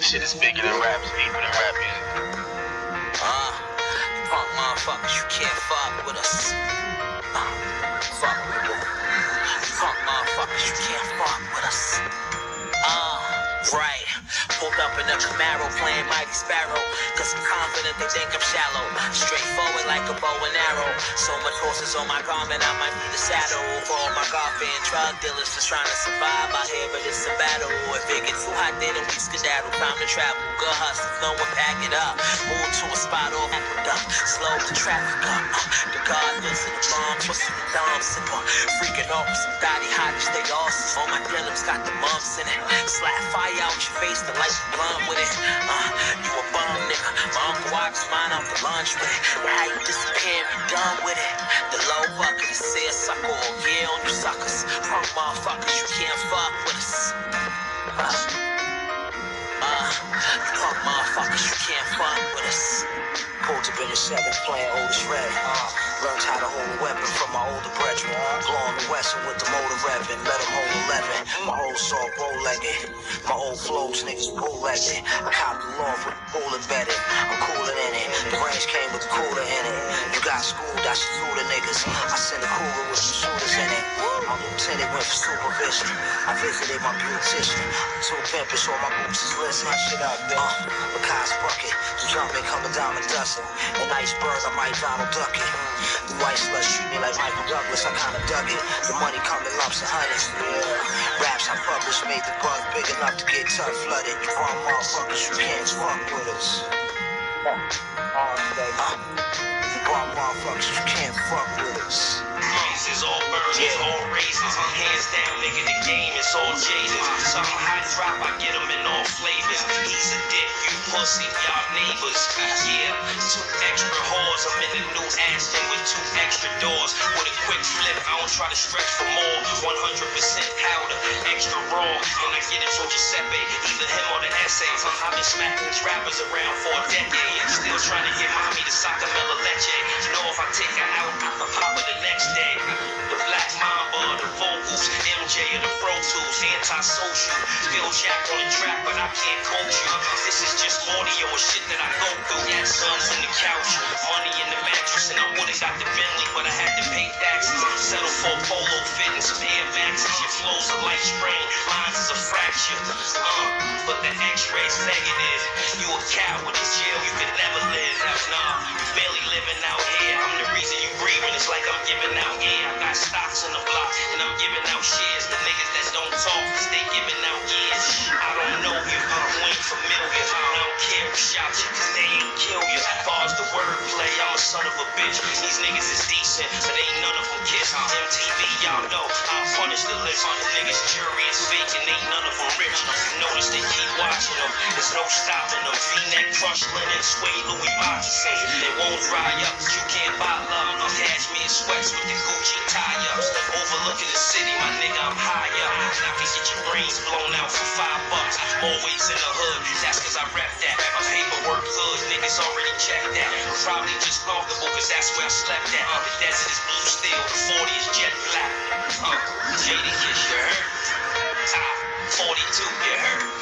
Shit is bigger than rap, it's deeper than rap music. Uh, punk motherfuckers, you can't fuck with us. Uh, fuck with. You punk motherfuckers, you can't fuck with us. Uh, right. Up in a Camaro playing Mighty Sparrow. Cause I'm confident they think I'm shallow. Straightforward like a bow and arrow. So much horses on my garment, I might need a saddle. For all my golfing drug dealers just trying to survive out here, but it's a battle. If it gets too hot, then we skedaddle. Time to travel. Good hustle, no one pack it up. Move to a spot or off aqueduct. Slow the traffic up. The guard listen the bomb, pussy the dumb sipper. Freaking off some thotty hotties, they awesome. All my denims got the mumps in it. Slap fire out your face, the light blunt with it. Uh, you a bum nigga. My uncle walks mine out the lunch with it. Now you disappear, be done with it. The low bucket is said sucker all yeah on you suckers. Punk motherfuckers, you can't fuck with us. Uh, uh, you motherfuckers, you can't fuck with us. Pulled up in the seven, playing Otis Red. Learned how to hold a weapon from my older brethren. Blowing the western with the motor revving, let them hold 11. My old saw bow-legged. My old flows, niggas bull-legged. I copped the loft with the bull embedded. I'm cooler in it. The range came with the cooler in it. You got schooled, I should sue the niggas. I sent a cooler My lieutenant went for supervision. I visited my beautician. Two pimpers, so my boots is listen. My shit out there. Uh, Lacoste bucket. The jumping coming down and dusting. An iceberg, I might Donald Duck it. The white slush shoot me like Michael Douglas. I kinda dug it. The money come in lumps and hundreds. Yeah. Raps I published made the bug big enough to get tough flooded. You bum motherfuckers, you can't fuck with us. Uh, you bum motherfuckers, you can't fuck with us. Raises. Hands down, nigga, the game is all jaded. Something hot drop, I get them in all flavors. He's a dick, you pussy, y'all neighbors. Yeah, two extra whores. I'm in the new Aston with two extra doors. With a quick flip, I don't try to stretch for more. 100% powder, extra raw. And I get it from Giuseppe, either him or the essays. I've been smacking these rappers around for a decade. Still trying to get mommy to Sacamela Leche. You know if I take her out, I can pop her the next day. Antisocial. Still jack on the track, but I can't coach you. This is just audio and shit that I go through. Sons on the couch, money in the mattress, and I would've got the Bentley, but I had to pay taxes. Settle for a polo fit and some Air Maxes. Your flow's a light sprain, mine's is a fracture. Uh, but the X-ray's negative. You a coward in jail, you could never live. Nah, you barely living out here. I'm the reason you breathing. It's like I'm giving out air. I got stocks in the block, and I'm giving out shares. Son of a bitch. These niggas is decent, but ain't none of them kiss. MTV, y'all know, I'll punish the list. The niggas jury is fake, and ain't none of them rich. You notice they keep watching them. There's no stopping them. V-neck, crushed linen, suede Louis Vuitton. They won't dry up, you can't buy love. No cashmere sweats with the Gucci tie-ups. Overlooking the city, my nigga, I'm high up. Now can get your brains blown out for five bucks. Always in the hood, that's cause I paperwork niggas already checked out. Probably just comfortable cause that's where I slept at. Uh, the desert is blue steel, the 40 is jet black. Uh, JD Kiss, you heard? Top 42, you heard?